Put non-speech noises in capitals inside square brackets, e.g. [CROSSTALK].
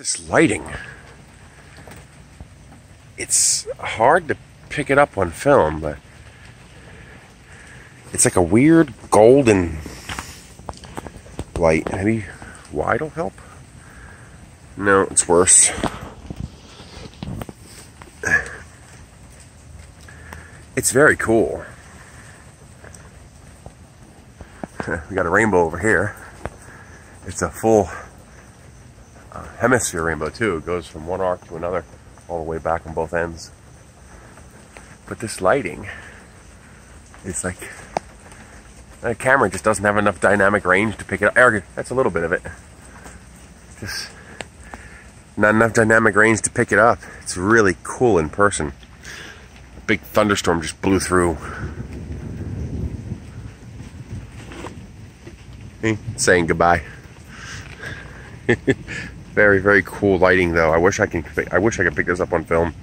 This lighting, it's hard to pick it up on film, but it's like a weird golden light. Maybe wide will help? No, it's worse. It's very cool. [LAUGHS] we got a rainbow over here. It's a full hemisphere rainbow too. It goes from one arc to another, all the way back on both ends. But this lighting, it's like the camera just doesn't have enough dynamic range to pick it up. That's a little bit of it. Just not enough dynamic range to pick it up. It's really cool in person. A big thunderstorm just blew through. Saying goodbye. [LAUGHS] very, very cool lighting though. I wish I can I wish I could pick this up on film.